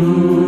يا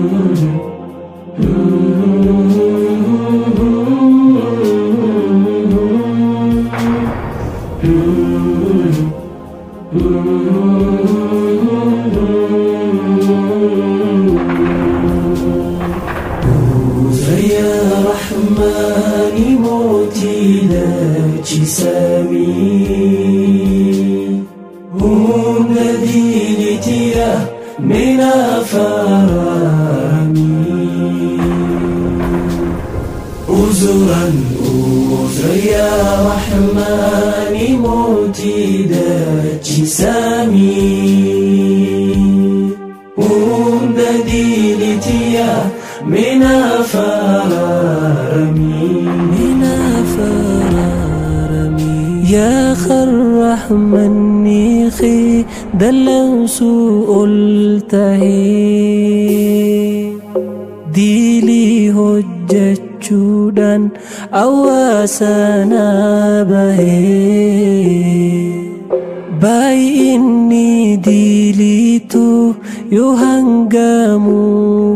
ديليتو يهنغمو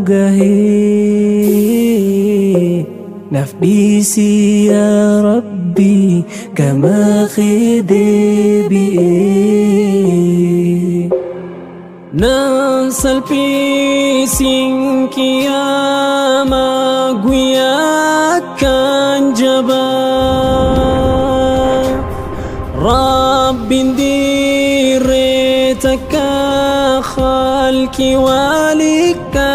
غهي نفديسي يا ربي كما خدي بي ننسى البيسين كياما قويا كان جبا خالكي والكابا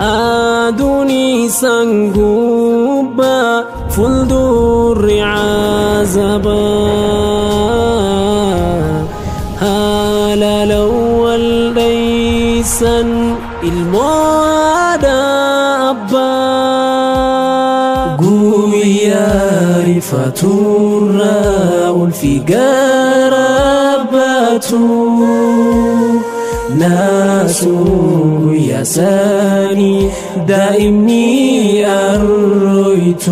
أدوني سنقوبا فلدور عزبا هالا الأول ليسا المعادى أبا قويا رفاتورا في قرباتو ناسو يا ساني دائمني أرويتو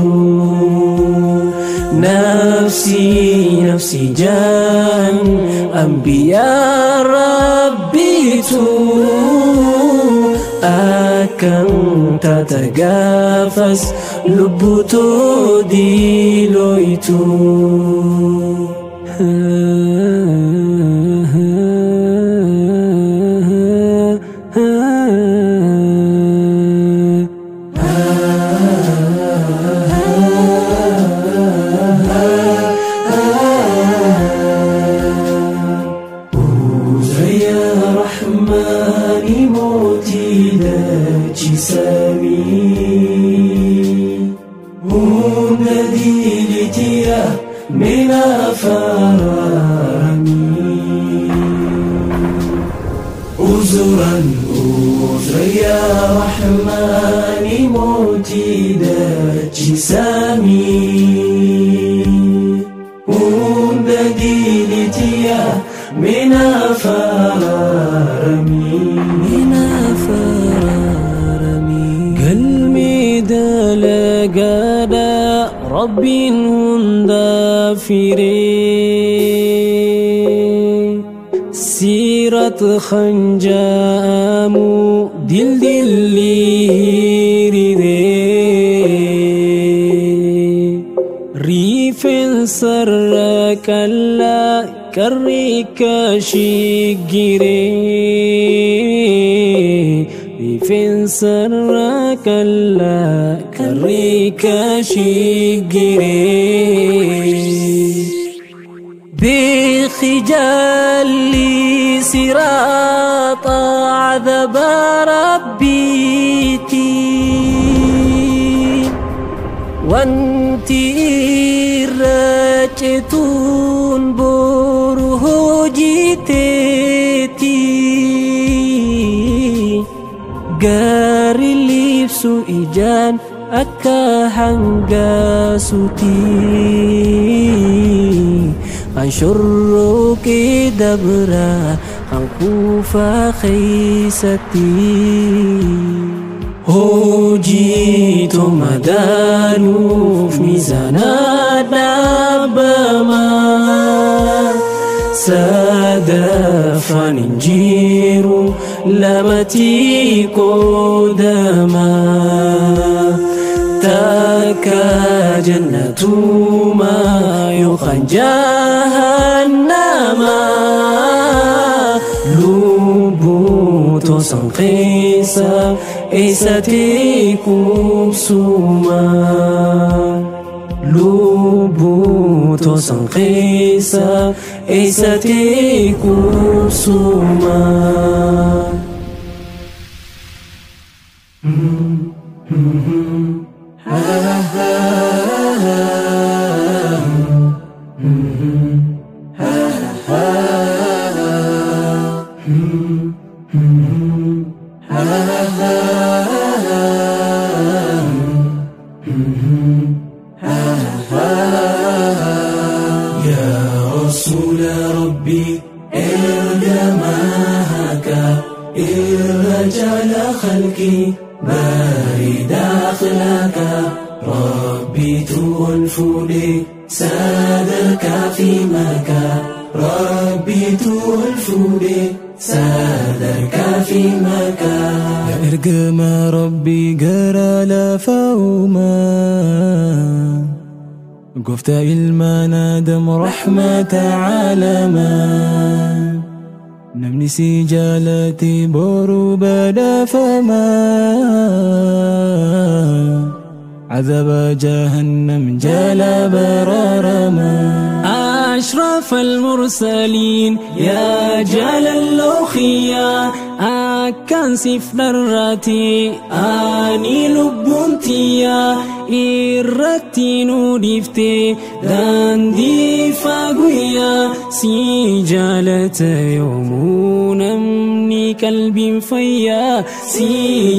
نفسي نفسي جان أنبياء ربيتو akan tatagafas lubuto dilo itu يا كريك شجري ريفن سرك الله كريك لبسو إجان أكا هنگا سوتي عن شروك دبرا عن كوفا خيستي Hojiitu madaanuuf miizaanaa dhaabamaa sadafaan hin jiru lamatti qoodamaa takka jannatumaa yookaan jahannamaa lubbuu tosan keessa eessatti qubsumaa lubbuu tosan عيسى كرسوما Mm-hmm. خلقي بارد أخلاك ربي تولفني سادك في مكة. ربي تولفني سادك في مكة. Ergama Rabbi gara lafauma Gofta ilmaan Adam rahmata نمنسي جالاتي بورو بدا فما عذاب جهنم جالا بررما أشرف المرسلين يا جلال الأخيا جل اللوخية أكن سفلرتي أني لبنتيا irratti nu dhifte daandii faguyyaa si jaalata yoomuu namni qalbiin fayyaa si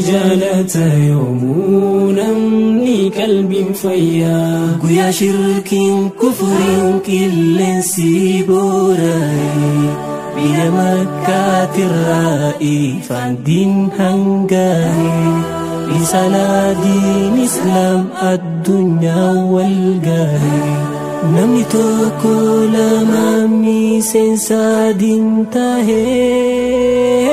jaalata yoomuu namni qalbiin fayyaa guyyaa shirkiin kufuriin qilleensi boora'e يا مكة الرائي فالدين هنقاهي رسالة دين إسلام الدنيا والقاهي نمي توكو لما مي سنسا دين تاهي.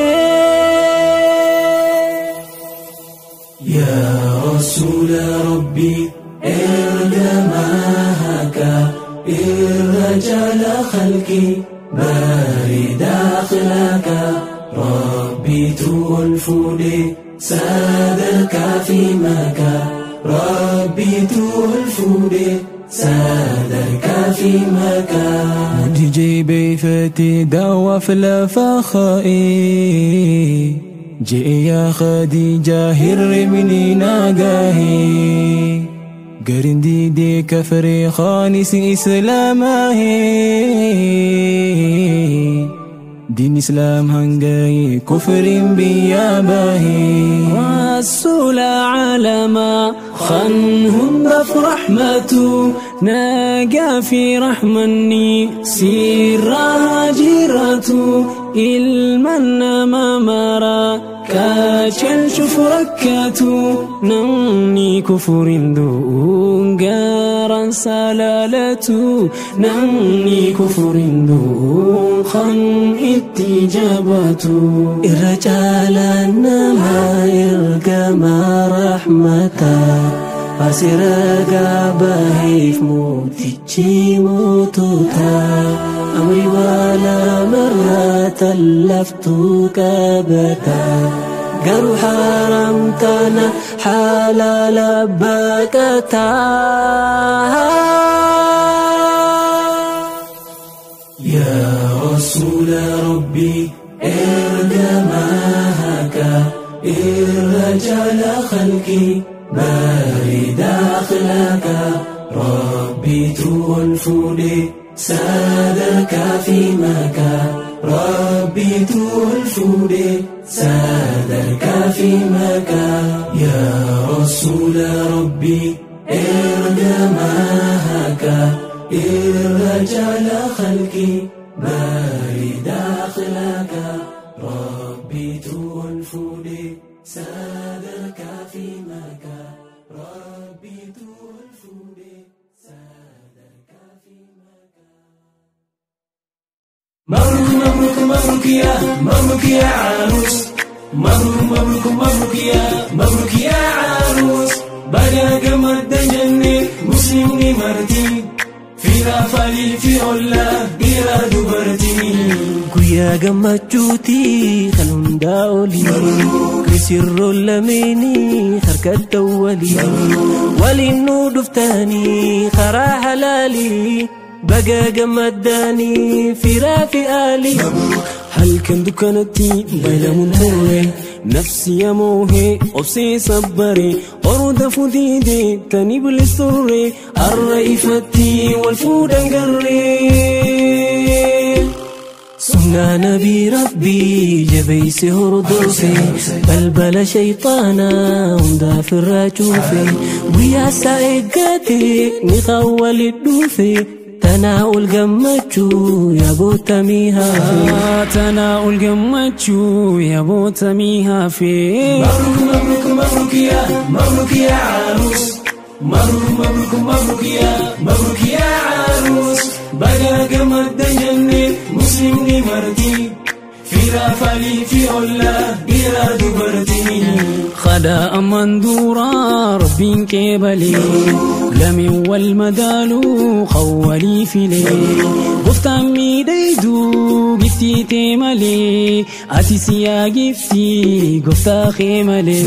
يا رسول ربي ارجمهك ارجل خلقي. بارد أخلاك ربي تولفني سادك في مكة ربي تولفني سادك في مكة مدي جيبي فتي دعوة في الفخائي جئ يا خديجة هر مني قرن دي كفري خانس إسلاماهي دين إسلام هنجاي كفر بياباهي رسول علما خنهم في رحمته ناقا في رحمني سيرها جيرته إلمنا ما مرا كاشل شوف ركاتو نمني كفر دون قارا سلالتو نمني كفر دون خن اتجابتو الرجال نما إرقما رحمتا. فسرقا بهيف موتيجي موتوتا أمري ولا مرة تلفتو كابتا قالوا حرمتنا حلال بكتا يا رسول ربي ارجماك الرجال خلقي بارد أخلاك ربي تولفني سادك في مكة ربي تولفني سادك في مكة يا رسول ربي ارجماك الرجال خلقي بارد أخلاك ربي تولفني سادك مبروك مبروك مبروك يا مبروك يا عروس. مبروك مبروك مبروك يا مبروك يا عروس. بدا قمد جنة مسلمني مرتي. في رافالي في علا إلى دبرتي. guyyaa gammachuuti kan hundaa olii kisirroon lameenii harkadda walii waliin nu dhuftanii karaa halaalii بقى جمداني في رافي آلي. هل كان دكانتي بلا منتوري نفسي يا موهي أبسي صبري. أرد فديدي تاني بالسري الرأي فتي والفود انقري. سنة نبي ربي جبيس هردوسي بلبل شيطانا عند في الرجوفي ويا سائقاتي قاتي نخول الدوفي تناول قمتشو يا بوتميها في تناول قمتشو يا بوتميها في. مبروك مبروك مبروك يا مبروك يا عروس. مبروك مبروك مبروك يا مبروك يا عروس. بقى قمد جنة مسلمني مرتي. في رافالي في علا إلى دبرتي. خدا أمن دورا ربين كيبلي لمن والمدالو خولي فيلي قفتان ميديدو قفتي تيملي أتي سيا قفتي قفتا خيملي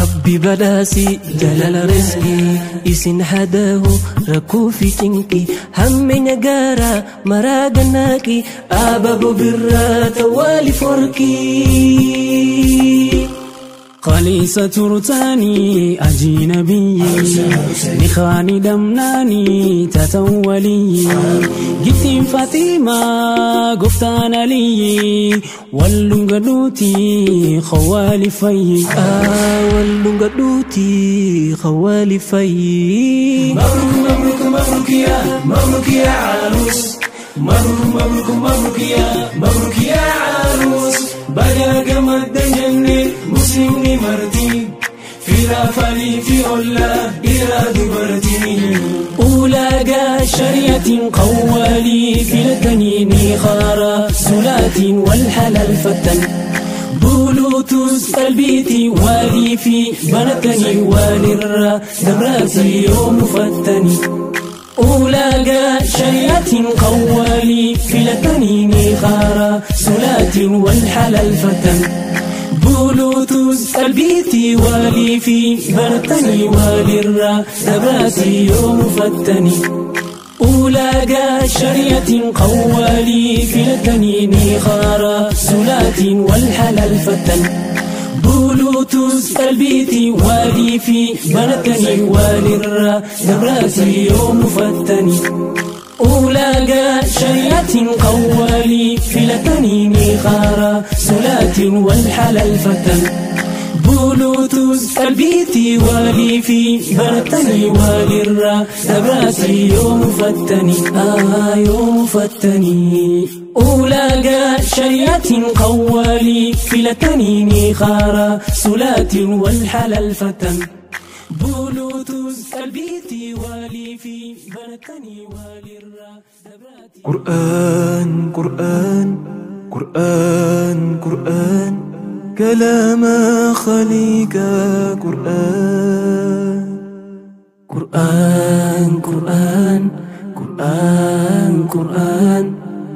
ربي بداسي جلال رزقي. إسن حداه ركو في تنكي هم نجارة مراغناكي أباب برات والي فركي. قليسة ترتاني أجنبي. نخاني دمناني تتولي. جبت فاطمة قفتان لي واللنقدوتي خوالي في آه واللنقدوتي خوالي في مبروك مبروك مبروك يا مبروك يا عروس. مبروك مبروك مبروك يا مبروك يا عروس. بقى قمد جنة مسلمني مرتي في رافالي في علا إلى دبرتي أولاقى شريعة قوالي في التنين خارا سلات والحلال فتن بلوتوس البيت والي في بنتني والرا دمراتي يوم فتني أولاقى شريعة قوالي في التنين خارا سلات والحلال فتن. بلوتوس البيت والي في برتني والرا دبراتي يوم فتني. أولاقى شريعة قوالي في التنين خارا سلات والحلال فتن. بلوتوس البيت والي في برتني والرا دبراتي يوم فتني. أولاقى شريعة قوالي في التنين خارا سلات والحلال فتن. بلوتوس البيت والي في برتني والرا دبراتي يوم فتني آه يوم فتني. أولاقى شريعة قوالي في التنين خارا سلات والحلال فتن بلوتوس البيت والي في برتني دبراتي قرآن قرآن قرآن قرآن. كلام خليك قرآن. قرآن قرآن قرآن قرآن.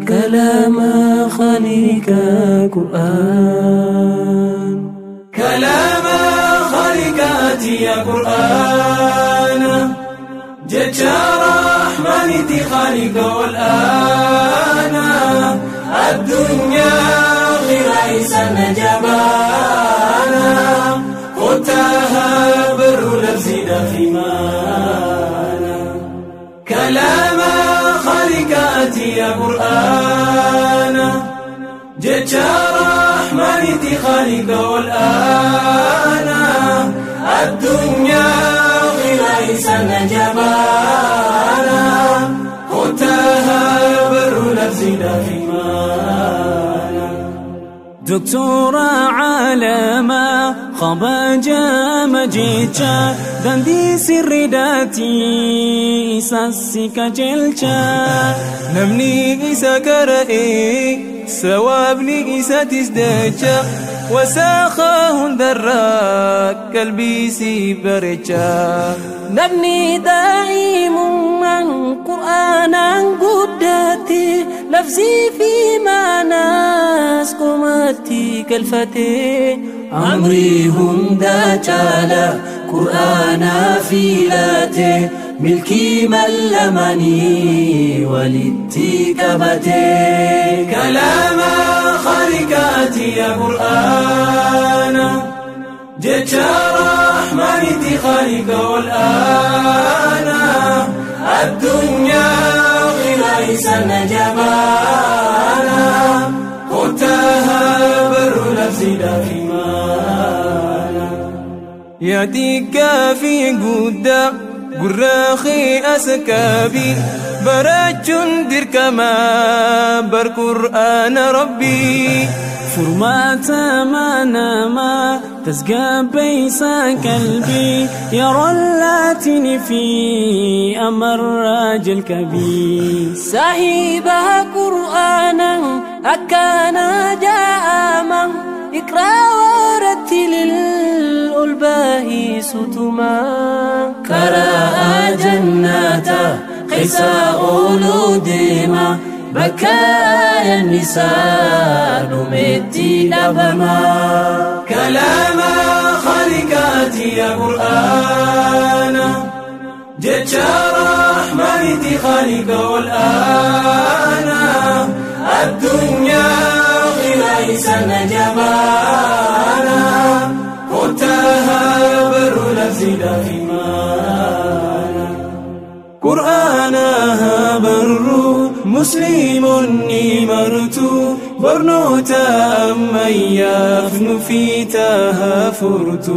كلام خليك قرآن. كلام خالقات يا قرآن. ججا رحمن خالق والآن. الدنيا غير عيسى جبانا بر لفزي في مانا كلام خالقات يا قرآن ججا رحمن خالق والآن. الدنيا غير عيسى جبانا قلتها بر لفزي في مانا دكتورة عالمة خباجام جيتشا دندي سر داتي ساسي كجلشا نمني إسا كرئي سوابني إسا تزدجا وساخاه دراك كالبيسي برجا نبني دائم من قرآنا قدتي لفظي في معناس قمتي كالفتي أمري هم دا جالا قرآنا في لاتي ملكي ملمني ولدتي كبتي. كلام خارقاتي يا قرآن. جيتشا رحمانتي خالق والآن. الدنيا غير نجمانا قلتها بر نفسي دائما يعطيك في قراخي أسكابي برجن دركما بر قرآن ربي. فرماتا ما ناما تسقى بيسا قلبي. يرى اللاتين في أمر راجل كبير صاحبها قرآنا أكانا جاءما اقرأ الألباه ستما كراء جناتا قيسا أولو ديما بكاء النساء نمتي أبما. كلام خالقاتي يا قرآن. جيتشا رحمانتي خالق والآن. الدنيا غير نجمانا. قلتها بر نفسي دائما. قرآنها بر مسلم نمرت برنوتا أما يفن في تهافرت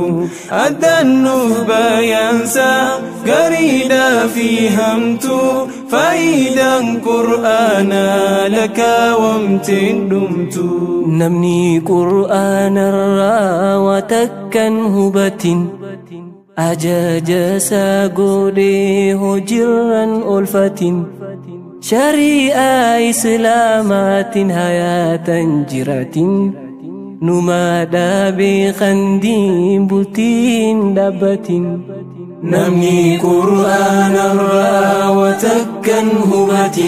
أدى النهبة ينسى قريدا في همت فإذا قرآنا لك وامتن دمت. نمني قرآن الرا وتكا هبة أجاج ساقولي هجرا ألفة شريعة إسلامات حياة جرة نمادا بخندي بلتين دبة نمني قرآن الرا وتكا هبة.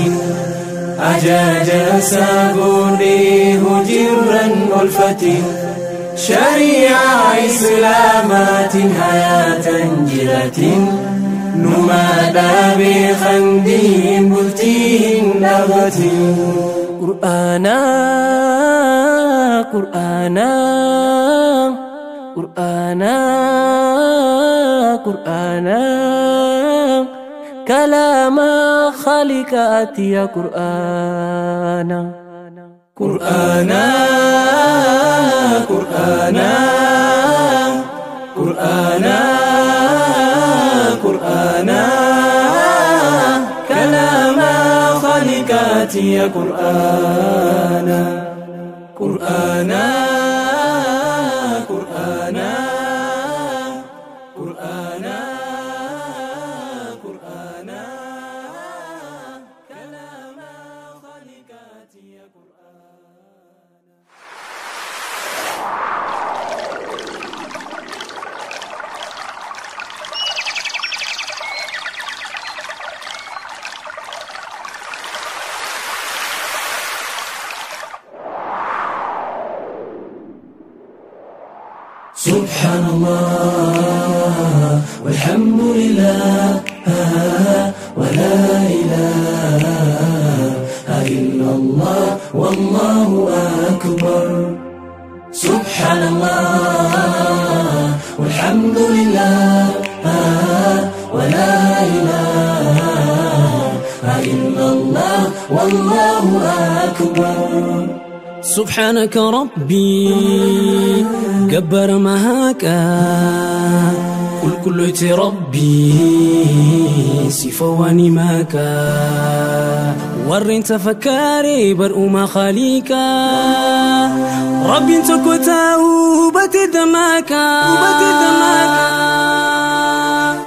أجاج ساقولي هجرا ألفة. شريعة إسلامات حياة جرة نمادا بخندي بلتين لغة قرآنا قرآنا. قرآنا قرآنا. كلام خالقات يا قرآنا. قرآنا قرآنا. قرآنا قرآنا. كلام يا قرآنا قرآنا. قرآنا. سبحانك ربي كبر مهاك قل كل ربي سفواني ماك ورين تفكاري برؤ ما خليك. ربي انت كتاه دماك.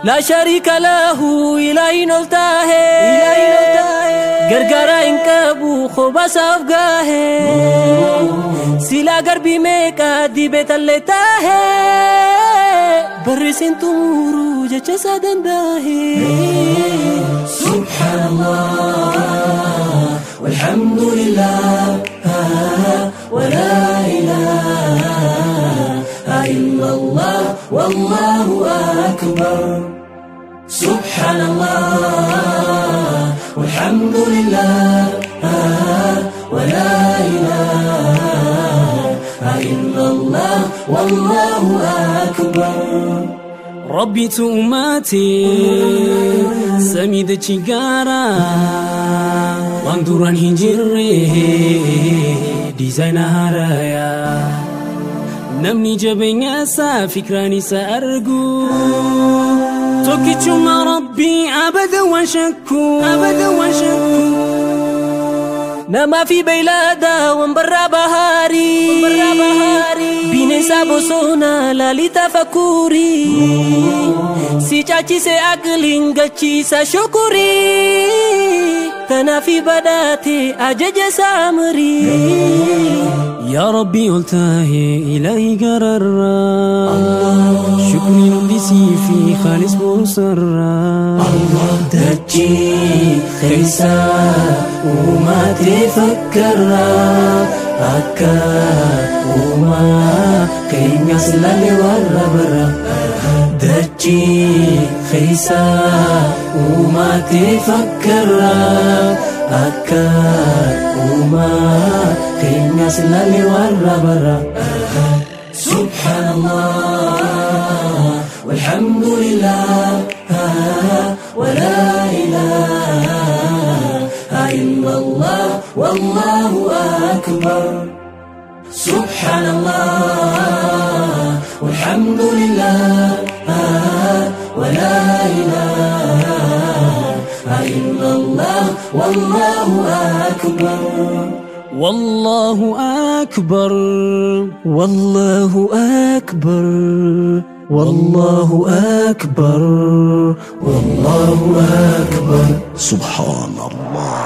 لا شريك له إلهي نلتاه إلهي نلتاه خباس أفقاه سلا قربي ميكا دي بيت اللي تاه برسين تمورو جچا سادن داه سبحان الله والحمد لله ولا إله إلا الله والله أكبر سبحان الله والحمد لله ولا إله إلا الله والله أكبر. ربي تؤماتي سميد تشيغارا واندوران هنجري ديزاين هارايا namni isaa fikraan isa argu tokkichuma rabbii abada waan shakku abada waan shakku نما في بيلادا ومبرا بهاري بينسا بوسونا لالي تفكوري سي چاچي سي اقلين گچي سا شكوري كنا في بداتي أجج سامري يا ربي قلتاه إلهي قررا شكري نلسي في خالص مسرا دجي خيسا وما تفكرا أكا وما كينيا سلالي ورا برا دجي خيسا وما تفكرا أكا وما كينيا سلالي ورا برا. سبحان الله والحمد لله ولا إله إلا الله والله أكبر. سبحان الله والحمد لله. ولا إله إلا الله والله أكبر. والله أكبر والله أكبر والله أكبر والله أكبر. سبحان الله.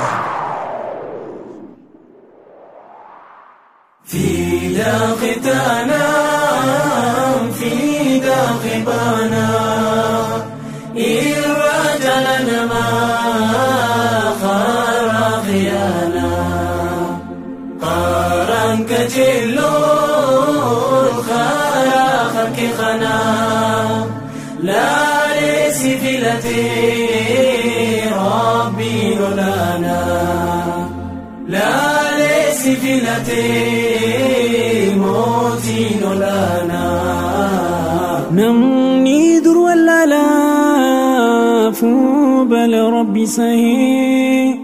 في داختنا في داخبانا إرجلنا ما خراخيانا قارن كجلو الخراخ خنا لا لسفلتي ربي لنا لا لسفلتي موتي لنا ولا لا فوبل ربي سهي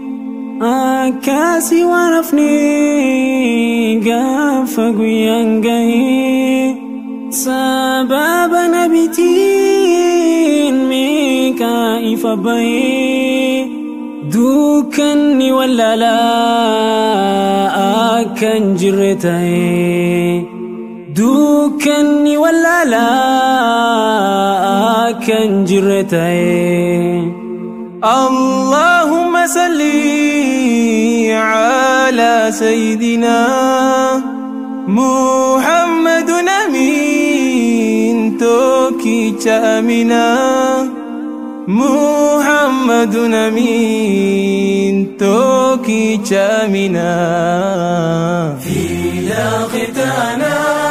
أكاسي ورفني قافا قيانقهي سبب نبتين ميكا إفبهي دوكني ولا لا أكن جرتهي دوكني ولا لا أكن جرتهي اللهم صل على سيدنا محمد أمين توكي تامنا محمد أمين توكي تامنا في داختنا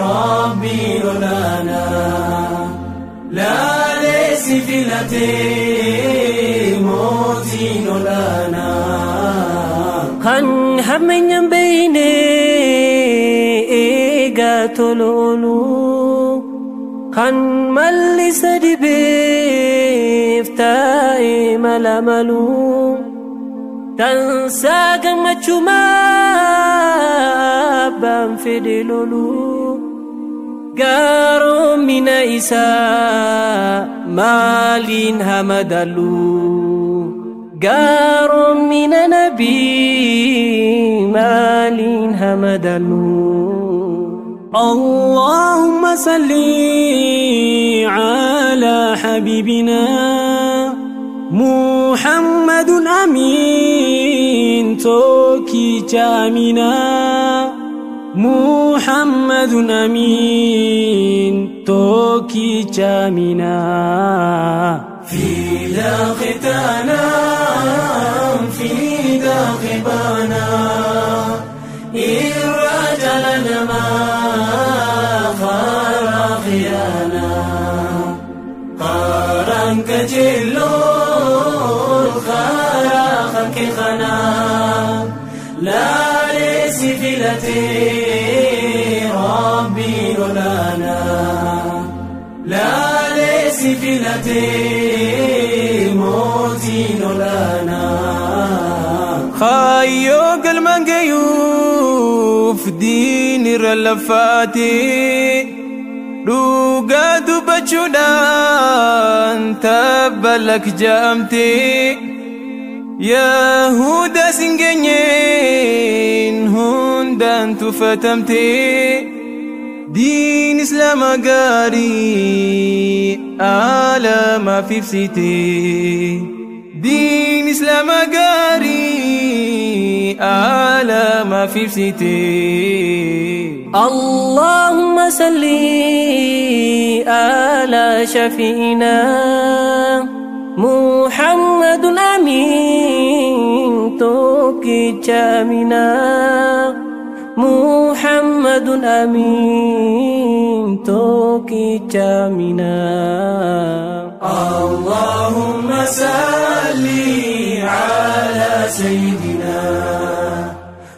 ربي لنا لا ليس في التي موتين لنا. هم كان مالي سدي بيفتاي ملا ملوم تنسى كم تشما بام في دلولو قارو من إساء مالين همدلو قارو من نبي مالين همدلو اللهم صل على حبيبنا مو أمين توكي جامنا محمد أمين توكي جامنا في داختنا في داخبانا إرجلنا ما خيانا قارن كجلو خنا لا ليس فلتي ربي لنا لا ليس فلتي موتي لنا خايو قلما قيوف دين رلفاتي. يا هدى سنجنين هون دان تفتمتي. دين إسلام قاري على ما في فسيتي دين إسلام قاري على ما في فسيتي اللهم صلي على شفينا. محمد أمين توكي جامنا محمد أمين توكي جامنا اللهم صل على سيدنا.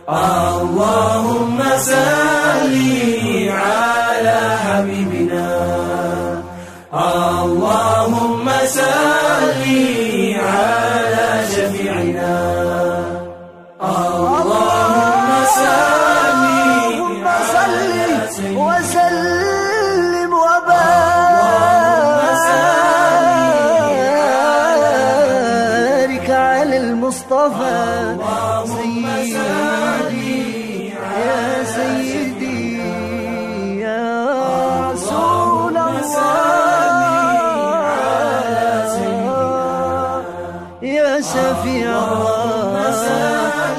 اللهم صل على حبيبنا. اللهم صل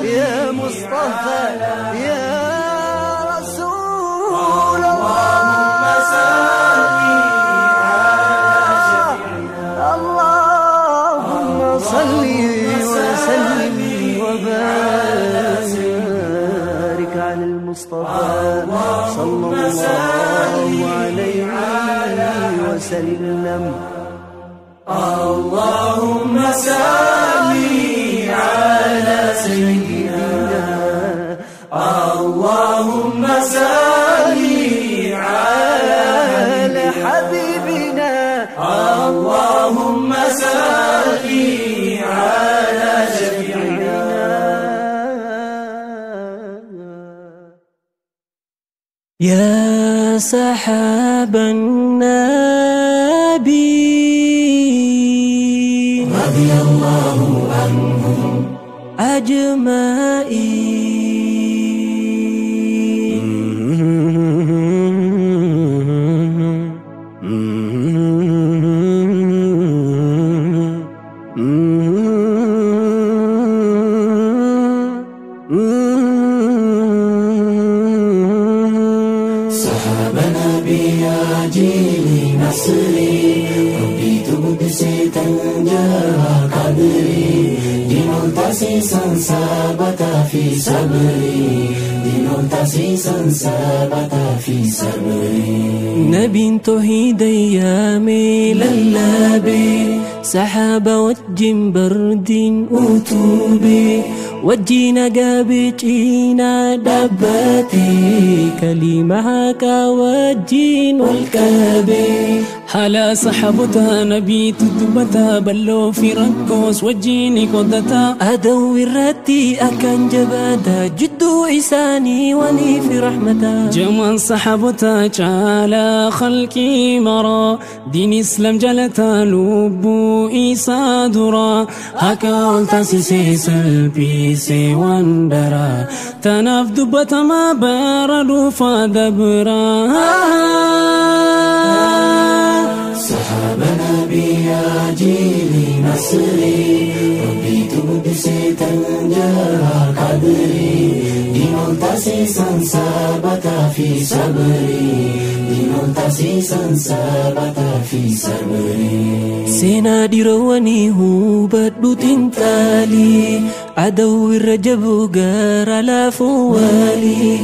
يا مصطفى يا سحاب النبي رضي الله عنهم. صحابنا صبري دين ثبت في صبري نبي توحيد ايامي للابي سحاب وجه برد أتوبي wajjin agaabii cinaa dhaabbatee kaliima haqaa wajjin هلا صحبتها نبي تدبتا بلو في ركوس وجيني قدتا أدوي الراتي أكان جبادا جدو إساني وني في رحمتا جمان صحبتا شالا خلقي مرا دين إسلام جلتا لبو إيسا درا هكا ولتا سيسي سلبي سي واندرا تناف دبتا ما بارا لفا دبرا dabraa صحابة نبي جيلي نصري ربي تقدسي تنجرى قدري دين تاسيسا ثبت في صبري دين تاسيسا ثبت في صبري seenaa dhiirowwanii hubadhu xinxaalii adau عدو الرجب قر على فوالي.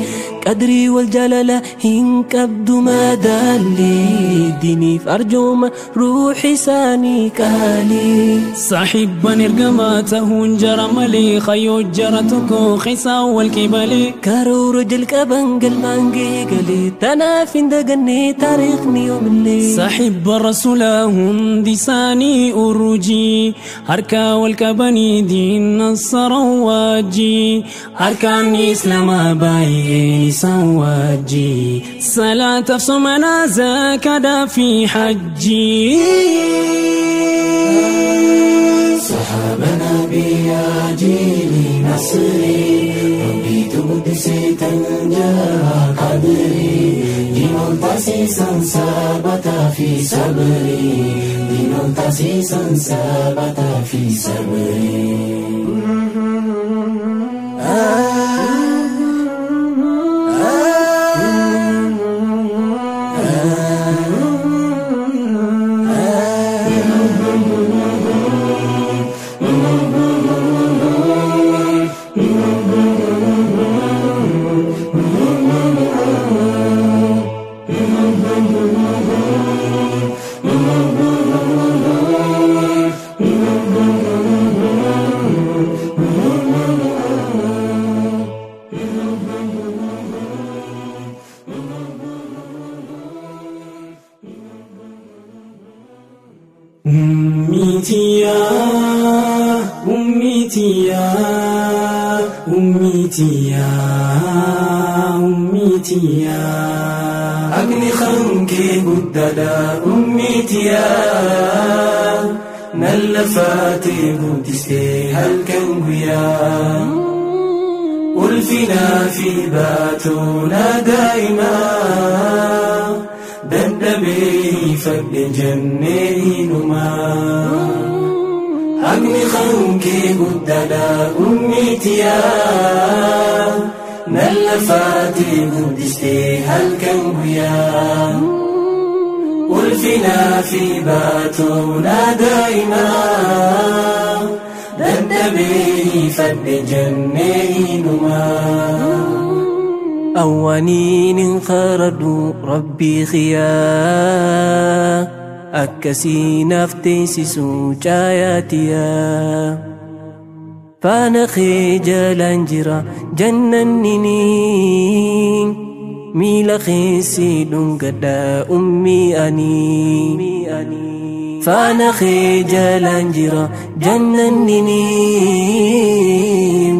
قدري والجلالة هنك أبدو ما دالي. ديني فأرجوم روحي ساني كالي صاحبا نرقمات هون جرملي خيو جرتكو خيسا والكبالي كارو رجل كبنقل مانقي قلي. تنافين دقني تاريخني وملي صاحب الرسول هندي ساني أروجي. هركا والكبني دين الصالي رواجي أركان ارکان إسلام بای انسان صلاة صمنا زکدا في حجي. صحابنا بی آجیلی نصری ربی تو دسی تنجا قدری دين تاسيسا ثبت في صبري دين تاسيسا ثبت في صبري أميتيا أميتيا أغني خنكي قددا أميتيا نلفاتي قدستي هل كان ألفنا في باتنا دائما دندبي فد جنينما أغني خنكي قددا أميتيا نلفاتي قدستي هل كان قيا ألفنا في باتنا دائما دندبي فد جنينما hin qaradhu rabbii khiyyaa akkasii naaf teessisu caayaatiyaa faana kee jalaan jira jannannini miila keessi dhungadha ummii ani faana kee jalaan jira jannannini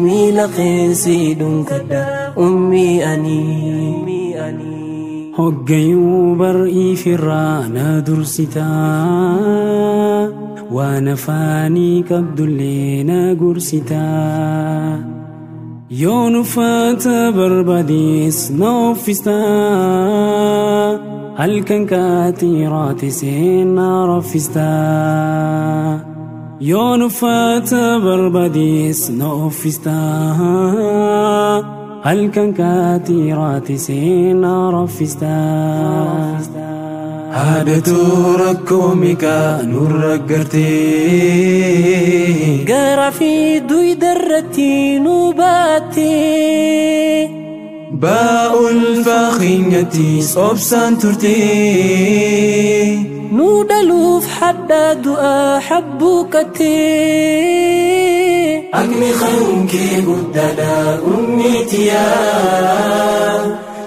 miila keessi dhungadha ummii ani hoggayuu bar'ii firraa na dursitaa waan afaanii qabdullee na gursitaa yoon uffata barbaadees na uffistaa halkan kaatiraate seenna raffistaa yoon uffata barbaadees na uffistaa هل كان سين سينا رفستان هادتو ركوميكا نور رقرتي. قرا في دوي درتي نوباتي. باء الفخينة صوب سانتورتي. نودلوف حدا دعاء حبوكتي 악미가운게 굿다다 운미티야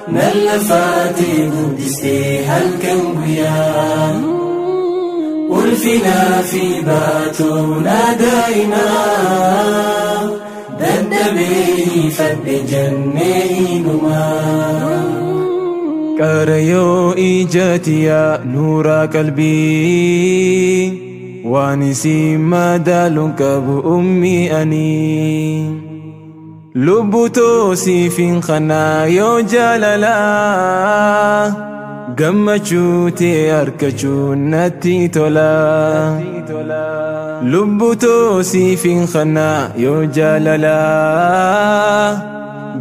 نلفاتي قدستي هل كنبيا ألفنا في باتونا دائما دد به فد جنينما كاريو إيجاتيا نور قلبي. وانسي ما دالك بأمي أني لبتوسي في خنايو جلالا gammachuutee harkachuun natti tola lubbuu toosiifiin kanaa yoo jaalalaa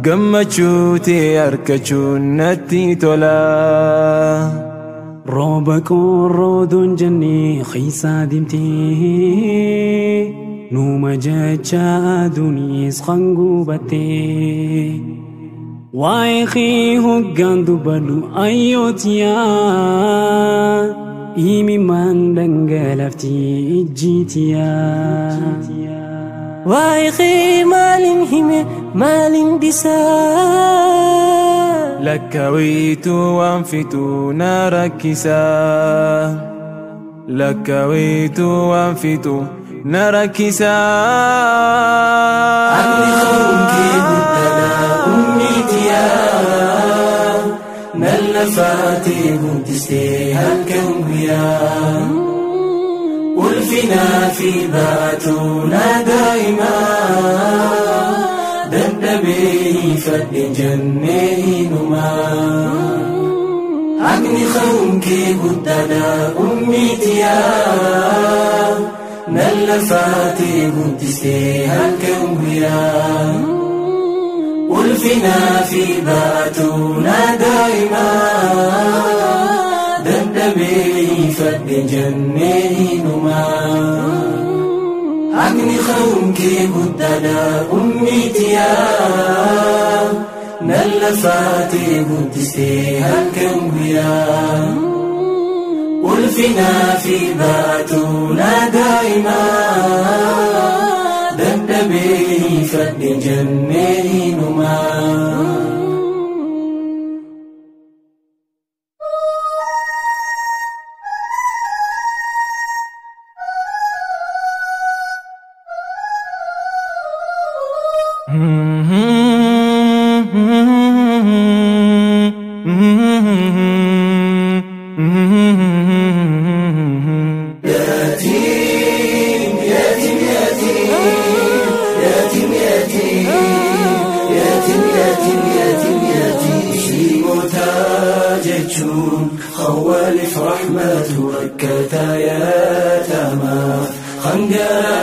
gammachuutee harkachuun natti tola. ربكون رودون جني خيسا ديمتي نوم جتشا دونيس خنقو بتي وايخي هقان دبلو أيوتيا. إيمي من دنقلفتي إجيتيا وايخي مالين همي مالين بسان لكويت وانفت نارك كساه لكويت وانفت نار كساء أبلغونك بدنا أمنيتيا نل فاتهم تستيها كويا ألفنا في باتونا دائما. فلجنيهما أغني خنك قدنا أميتيا نلفاتي قد استيها كوهيا ألفنا في باتونا دائما. دبدبي فلجنيهما أمني خوم كي بدنا أمي تيا. نل نلفاتي بدستي هكم هيا ولفنا في باتونا دائما. دبدبي فد جنينما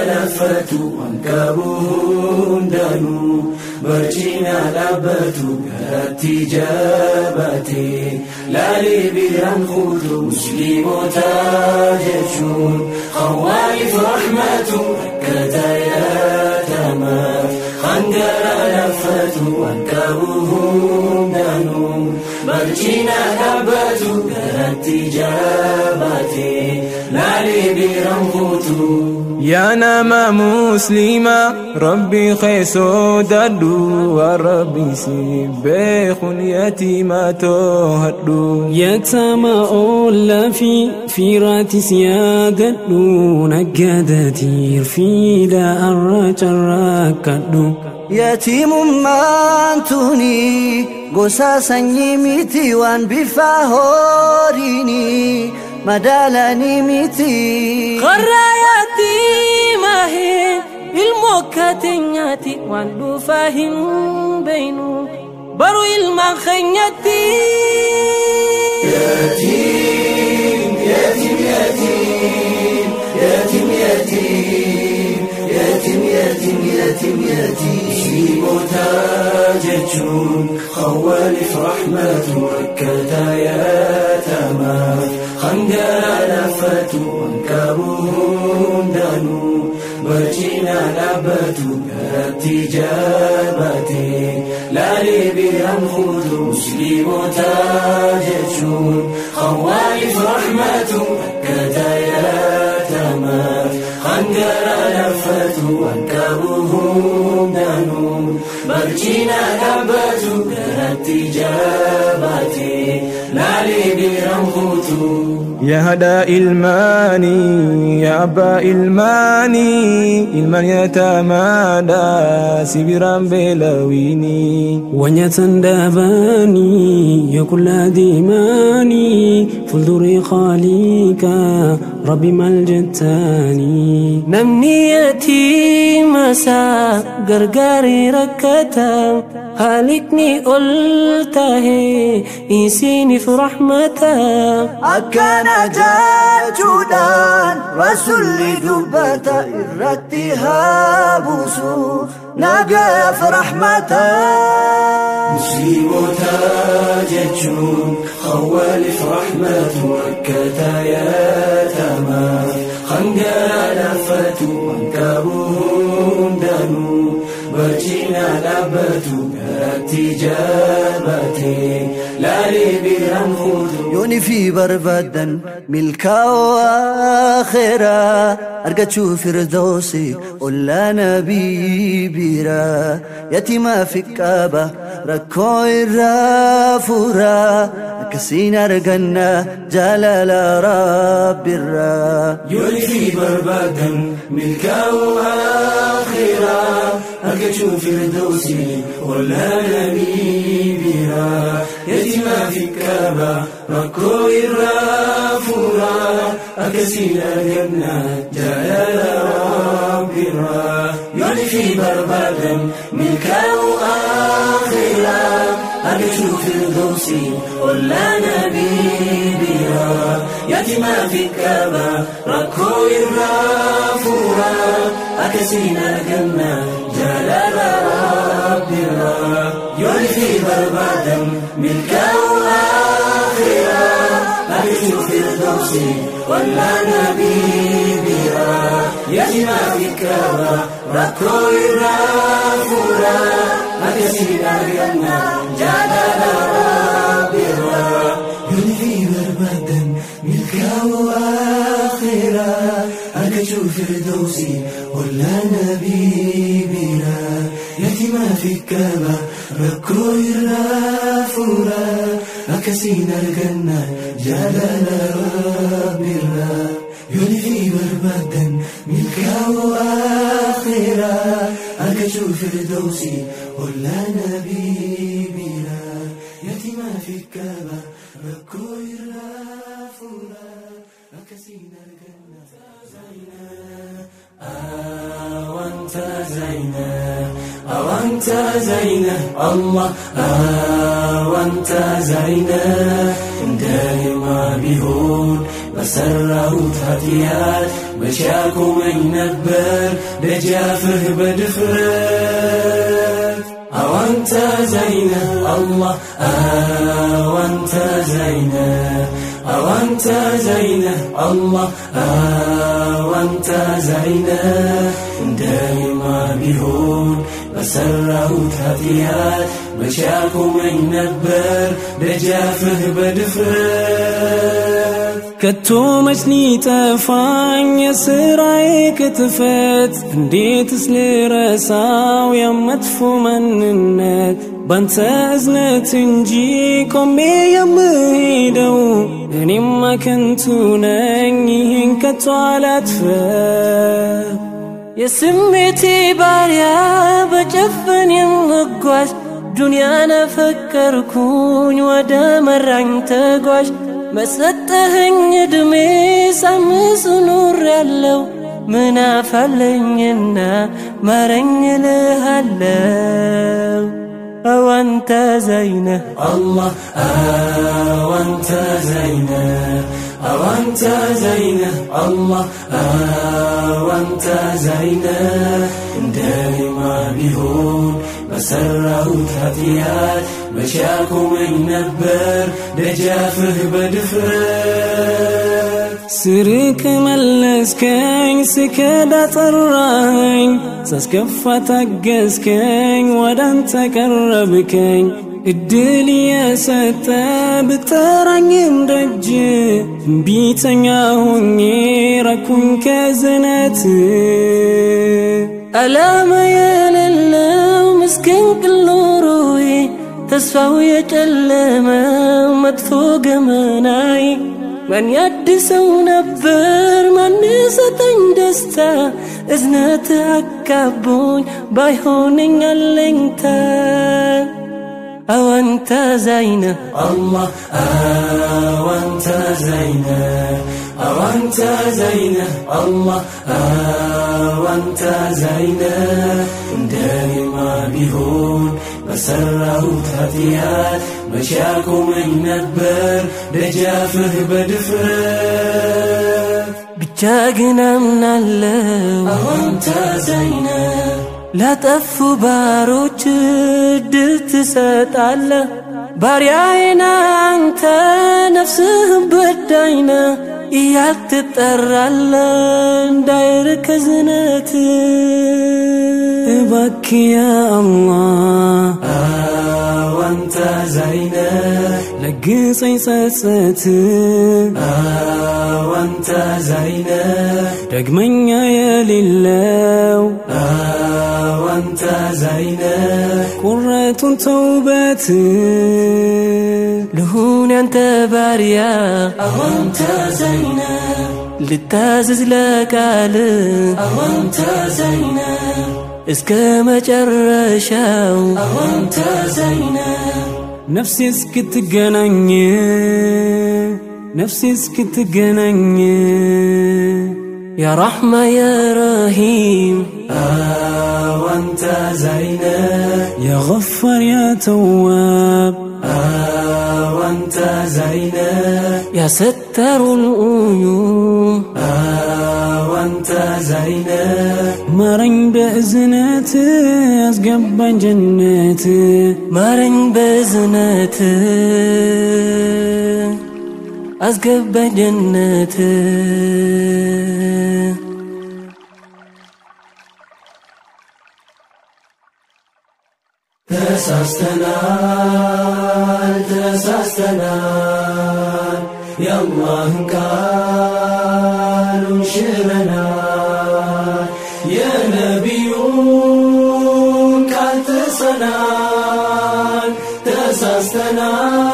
لفت وانكابون دانو مرجينا لبت قالت جابتي لالي بيان خوت مسلم تاجتشون خوالف رحمة كتا يا تمام. خنقر لفت وانكابون دانو مرجينا لبت قالت جابتي لالي بيان خوت يا نما مسلما ربي خيسو ددو وربي سبيخ يتيما تهدو يتما أول في في فيرات سياددو نقادتير في دا أرج يا يتيم ما تهني قساسا يميتي وان بفاهوريني. مدالاني ميتي. قراياتي ما هي؟ الموكاتينياتي واندو فاهم بينو. برو المخينياتي يتيم يتيم يتيم يتيم يتيم يتيم يتيم يتيم في محتاج خوالف رحمة مكة يتامى خنجانا فتون كابون دانو برجينا لعبة التجابة لا لبيان خود مسلم تاجتون خوالف رحمة مكة يتامى خنجانا لفة يا هدى إلماني يا أبا إلماني. إلمان يتمادى سبرا بلويني ونيا تندباني يا كل ديماني. فلدري خاليكا ربي ما ملجتاني نمنيتي مسا قرقاري ركتا. خالقني قلته انسيني في رحمتا. أكان جودان رسول لدبتا إردتها بصوخ ناقف رحمته مسلم تاج خوالف رحمة وكتا يا تما خنقا لفتو وانكابوهم دانو برجينا لبتو يوني في بربدا ملكا واخرا ارقى تشوف ردوسي ولا نبي بيرا. يتيما في الكابة ركوي الرافورا كسين ارقنا جلال رب يوني في بربدا ملكا واخرا ارقى تشوف ردوسي ولا nabii biraa yatimaa fi qaaba rakkoo irraa furaa akkasiin arganna jaalala rabbiraa yooni fi barbaadan milkaa'uu akhiraa argachuu firdoosi ollaa nabii biraa yatimaa fi qaaba rakkoo irraa furaa akkasiin arganna jaalala rabbiraa yooni fi barbaadan milkaa'uu akhiraa argachuu firdoosi ollaa nabii biraa yatimaa fi qaaba rakkoo irraa furaa akkasiin arganna jaalala rabbiraa yooni fi barbaadan milkaa'uu akhiraa argachuu firdoosi ollaa كسينا الجنة جلال رب يلهي بربدا ملكا وآخرا. أكشو فردوسي قل نبي بلا يأتي ما في الكابة ركو إرافورا أكسينا الجنة زينا. آه وأنت زينا. Awanta zayna allah awanta zayna دائما بهون. بسرعوا تهتيات مشاكم ينبر دجافه بدفرات أوأنت زينة؟ الله. أوأنت زينة؟ أوأنت زينة؟ الله. أوأنت زينة؟ دائما بهون. በሰራሁት ኃጢአት መቼ አቆመኝ ነበር? ደጃፍህ በድፍረት ከቶ መች ሊጠፋኝ የሥራዬ ክትፈት እንዴትስ ልረሳው? የመጥፎ ማንነት ባንተ እዝነት እንጂ ቆሜ የምሄደው እኔማ ከንቱ ነኝ። ይህን ከቶ አላትፈ የስሜቴ ባሪያ በጨፍን የምጓዝ ዱንያን ፈቀርኩኝ ወደ መራኝ ተጓዥ በሰጠኸኝ ዕድሜ ሳምስ ኑር ያለው ምን ማረኝ ልሃለው አዋንተ ዘይነ አላህ አዋንተ ዘይነ أوانت زينة الله أوانت زينة دائما بهون بسرعوا تهتيات مشاكم ينبر دجافه بدفرات ስርክ መለስከኝ ስከዳ ጠራኸኝ ሳስከፋ ታገዝከኝ ወዳንተ ቀረብከኝ እድል የሰጠ ብጠራኝም ደጅ እምቢተኛ ሆኜ ረኩኝ ከዝነት። ዓላማ የሌለው ምስቅልቅል ኑሮዬ ተስፋው የጨለመው መጥፎ ገመናይ ማን ያድሰው ነበር? ማን ሰጠኝ ደስታ? እዝነት አካቦኝ ባይሆነኝ አለኝታ አዋንተ ዛይነ الله أوانت زينة أوانت زينة الله أوانت زينة دائما بيهون بسره تاتيات مشاكم النبر دجافه بدفرات ብቻ ግን አምናለው أوانت زينة ለጠፉ ባሮች ድል ትሰጣለ ባሪያዬን አንተ ነፍስህን በዳይነ እያልክ ትጠራለ እንዳይርክ قلبك يا الله. آه وأنت زينب. لقصي صدفته آه وأنت زينب. رقمنا يا لله. آه وأنت زينب. قرة توبتي لهون أنت باريا آه وأنت زينب. لتعزز لك على آه، وأنت زينب. እስከ መጨረሻው አሁን ተዘይነ ነፍሴ እስክትገናኝ ነፍሴ እስክትገናኝ يا رحمة يا رحيم. آه وانت زينا يا غفر يا تواب. آه وانت زينا يا ستر الأيوب آه وانت زينا مرن بإذنتي أسقبا جناتي مرن بأزناتي አስገባኝ ጀነት ተሳስተናል ተሳስተናል የአላህን ቃሉን ሽረናል የነቢዩን ቃል ጥሰናል ተሳስተናል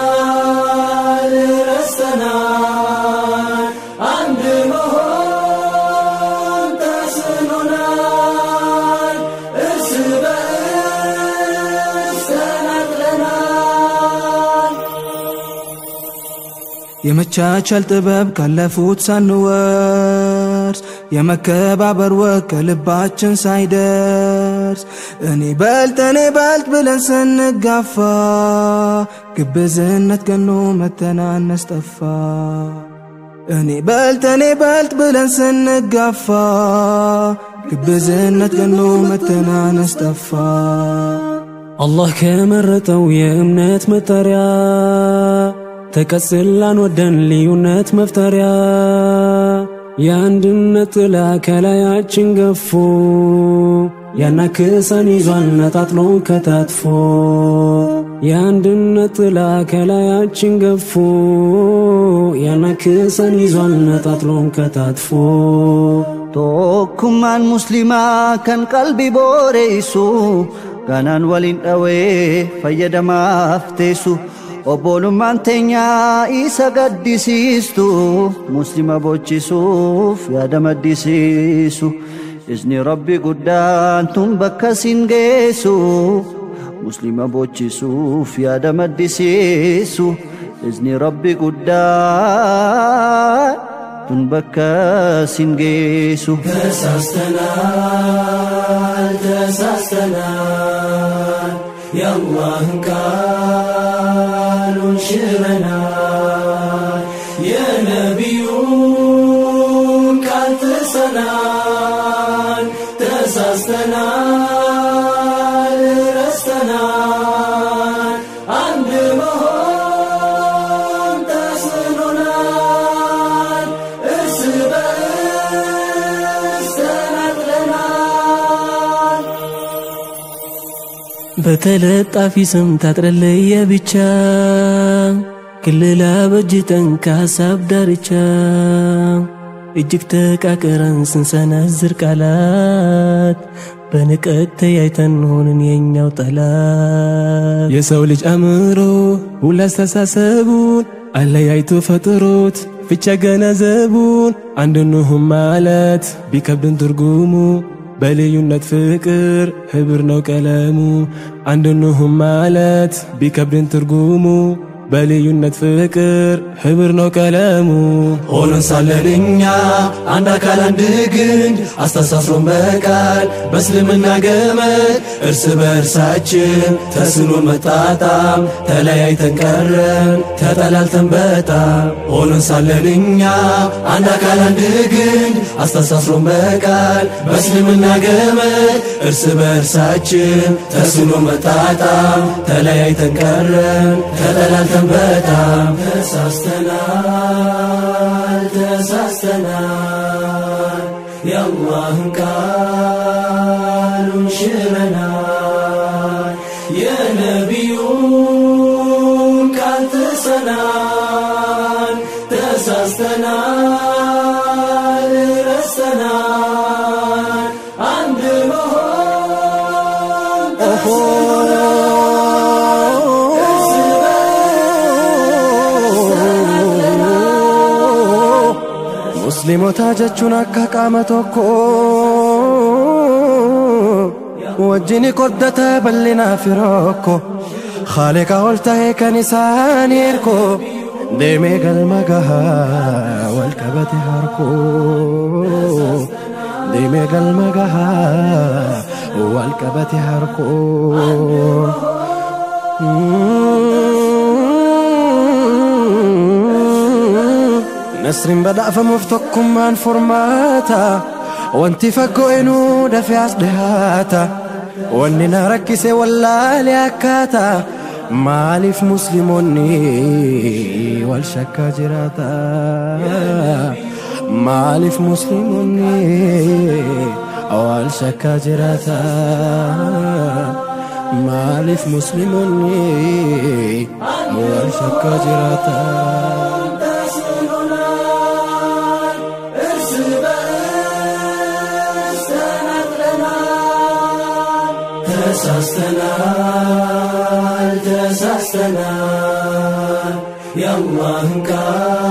የመቻቻል ጥበብ ካለፉት ሳንወርስ የመከባበር ወግ ከልባችን ሳይደርስ እኔ በልጥ እኔ በልጥ ብለን ስንጋፋ ግብዝነት ገኖ መተናነስ ጠፋ። እኔ በልጥ እኔ በልጥ ብለን ስንጋፋ ግብዝነት ገኖ መተናነስ ጠፋ። አላህ ከመረጠው የእምነት መጠሪያ ተቀጽላን ወደን ልዩነት መፍጠሪያ የአንድነት ጥላ ከላያችን ገፎ ያናክሰን ይዟል ነጣጥሎ ከታትፎ የአንድነት ጥላ ከላያችን ገፎ ያናክሰን ይዟል ነጣጥሎን ከታትፎ። tokkummaan muslimaa kan qalbii booreysu ganaan waliin dhawee fayyadamaaf obboolummaan teenya isa gaddisiistu muslima bochisuuf yaada maddisiisu isni rabbi guddaan tun bakka sin geessu muslima bochisuuf yaada maddisiisu isni rabbi guddaa tun bakka sin geessu tasaastanaal tasaastanaal yallaahinkaa منشغلا በተለጣፊ ስም ታጥረለየ ብቻ። ክልል አበጅተን ከሀሳብ ዳርቻ። እጅግ ተቃቅረን ስንሰነዝር ቃላት በንቀት ተያይተን ሆንን የኛው ጠላት። የሰው ልጅ አእምሮ ሁሉ አስተሳሰቡን አለያይቶ ፈጥሮት ፍቻ ገነዘቡን። አንድ እንሁን ማለት ቢከብድን ትርጉሙ በልዩነት ፍቅር ህብር ነው ቀለሙ አንድ እንሁን ማለት ቢከብድን ትርጉሙ በልዩነት ፍቅር ህብር ነው ቀለሙ። ሆነን ሳለን እኛ አንድ አካል አንድ ግንድ አስተሳስሮን በቃል በእስልምና ገመድ እርስ በእርሳችን ተስኖ መጣጣም ተለያይተን ቀረን ተጠላልተን በጣም። ሆነን ሳለን እኛ አንድ አካል አንድ ግንድ አስተሳስሮን በቃል በእስልምና ገመድ እርስ በእርሳችን ተስኖ መጣጣም ተለያይተን ቀረን ተጠላልተን በጣም ተሳስተናል ተሳስተናል። የአላህን ቃሉን musliimota jechuun akka qaama tokko wajjini qoddata bal'inaa fi rokko haaliqa ol ta'e kan isaan hirko deemee galma gahaa wal qabate harko كسرين بدأ فمفتقكم من فرماتا وانتي فكوينو دفي عصدهاتا وانينا ركسي ولا لأكاتا مالف مسلموني والشكا جراتا مالف مسلموني والشكا جراتا مالف مسلموني والشكا جراتا مالف مسلموني والشكا جراتا ተሳስተናል ተሳስተናል የአላህን ቃሉን ሽረናል